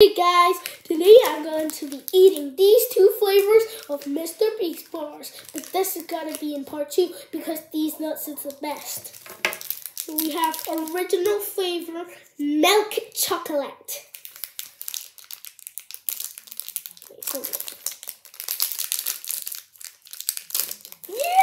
Hey guys, today I'm going to be eating these two flavors of Mr. Beast bars, but this is going to be in part two because these nuts is the best. We have original flavor milk chocolate. Yeah!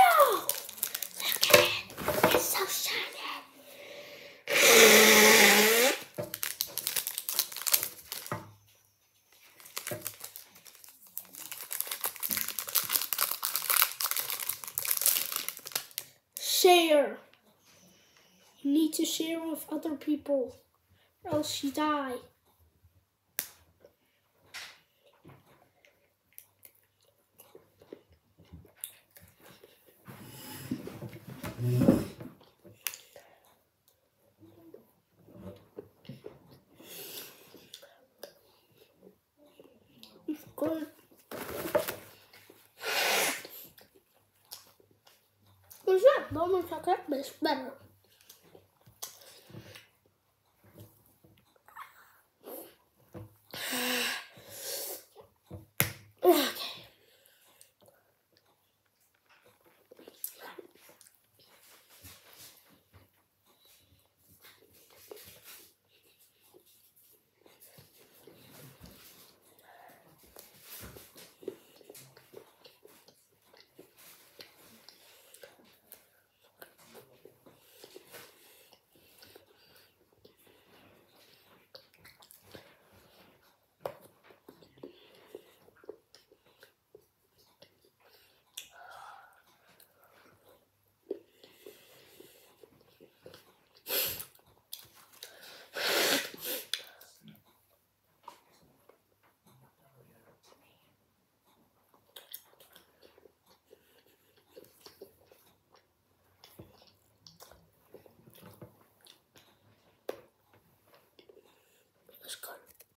Share. You need to share with other people, or else you die. Good. Bom, vamos fazer beijo. It's good.